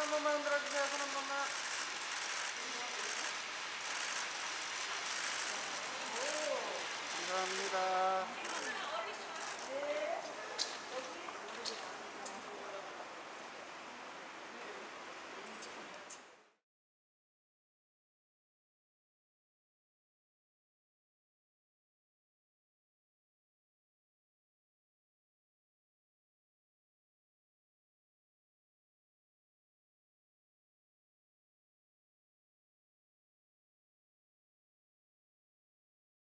한 번만 흔들어주세요. 손 한 번만.